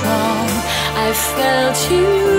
strong. I felt you.